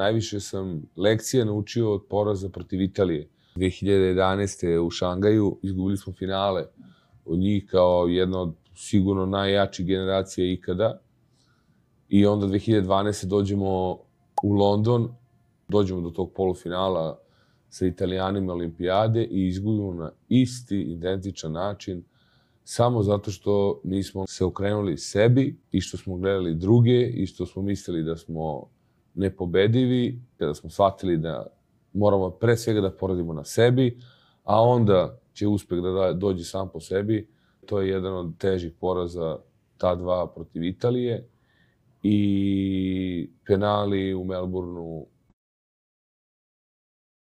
najviše sam lekcija naučio od poraza protiv Italije. 2011. u Šangaju izgubili smo finale od njih kao jedna od sigurno najjačih generacija ikada. I onda 2012. dođemo u London, dođemo do tog polufinala sa italijanima olimpijade i izgubimo na isti, identičan način, samo zato što nismo se okrenuli sebi i što smo gledali druge i što smo mislili da smo nepobedivi, kada smo shvatili da moramo pre svega da poradimo na sebi, a onda će uspeh da dođe sam po sebi. To je jedan od težih poraza ta dva protiv Italije i penali u Melbourneu